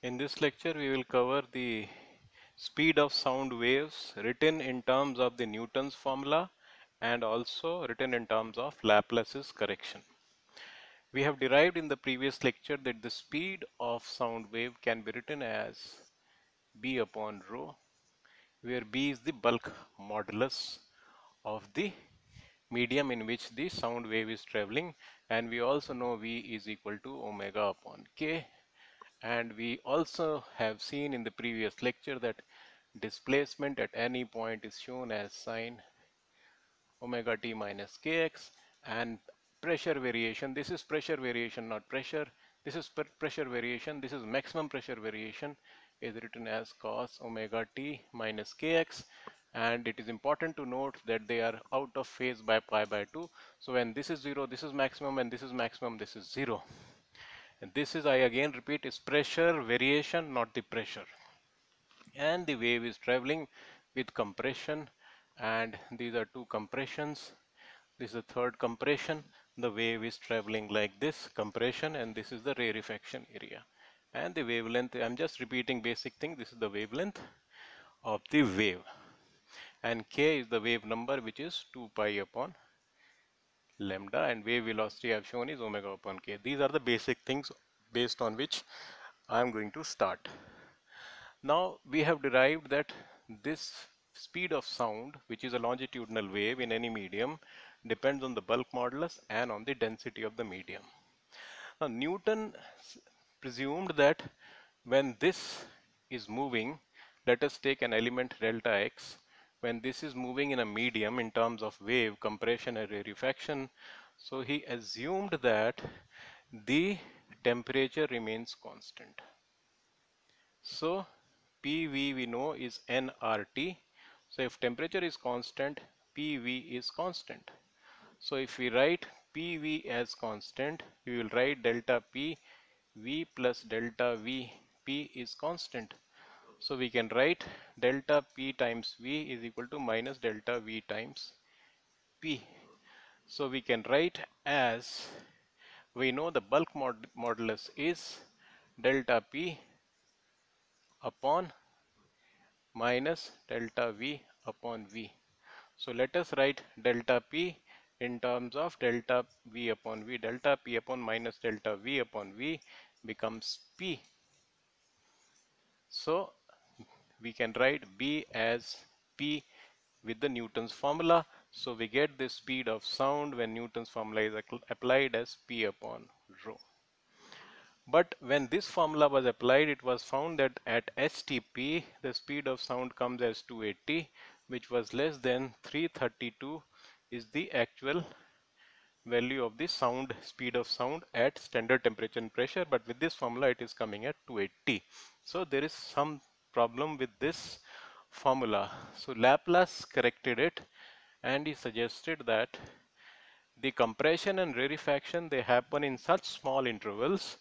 In this lecture, we will cover the speed of sound waves written in terms of the Newton's formula and also written in terms of Laplace's correction. We have derived in the previous lecture that the speed of sound wave can be written as b upon rho where b is the bulk modulus of the medium in which the sound wave is traveling and we also know v is equal to omega upon k and we also have seen in the previous lecture that displacement at any point is shown as sine omega t minus kx and pressure variation. This is pressure variation not pressure. This is pressure variation. This is maximum pressure variation is written as cos omega t minus kx. And it is important to note that they are out of phase by pi by 2 so when this is 0 this is maximum. And this is maximum this is 0 and this is I again repeat is pressure variation not the pressure. And the wave is traveling with compression. And these are two compressions. This is the third compression. The wave is traveling like this compression and this is the rarefaction area. And the wavelength I'm just repeating basic thing. This is the wavelength of the wave. And k is the wave number which is 2 pi upon lambda and wave velocity I've shown is omega upon k. These are the basic things based on which I'm going to start. Now we have derived that this speed of sound which is a longitudinal wave in any medium depends on the bulk modulus and on the density of the medium. Now Newton presumed that when this is moving let us take an element delta x when this is moving in a medium in terms of wave compression and rarefaction. So he assumed that the temperature remains constant. So PV we know is nRT so if temperature is constant PV is constant. So if we write PV as constant we will write delta P V plus delta V P is constant so we can write delta P times V is equal to minus delta V times P. So we can write as we know the bulk mod modulus is delta P upon minus delta V upon V. So let us write delta P in terms of delta V upon V. Delta P upon minus delta V upon V becomes P. So we can write B as P with the Newton's formula. So we get the speed of sound when Newton's formula is applied as P upon rho. But when this formula was applied, it was found that at STP, the speed of sound comes as 280, which was less than 332 is the actual value of the sound speed of sound at standard temperature and pressure but with this formula it is coming at 280 so there is some problem with this formula. So Laplace corrected it and he suggested that the compression and rarefaction they happen in such small intervals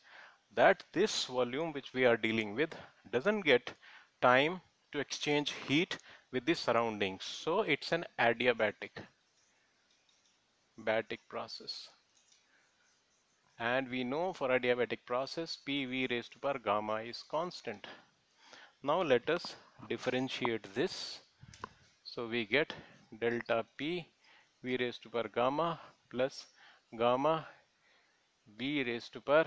that this volume which we are dealing with doesn't get time to exchange heat with the surroundings. So it's an adiabatic batic process. And we know for adiabatic process PV raised to power gamma is constant. Now let us differentiate this. So we get delta P V raised to power gamma plus gamma V raised to power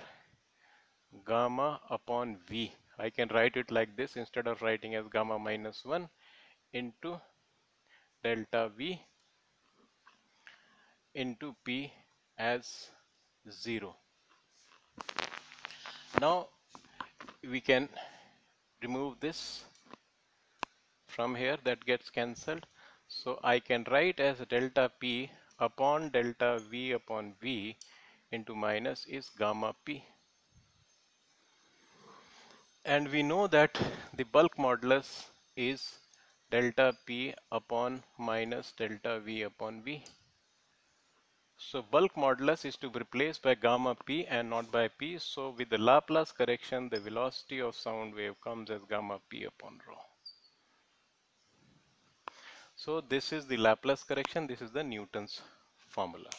gamma upon V. I can write it like this instead of writing as gamma minus 1 into delta V into P as 0. Now we can remove this from here that gets cancelled. So I can write as delta P upon delta V upon V into minus is gamma P. And we know that the bulk modulus is delta P upon minus delta V upon V so bulk modulus is to be replaced by gamma p and not by p. So with the Laplace correction, the velocity of sound wave comes as gamma p upon rho. So this is the Laplace correction. This is the Newton's formula.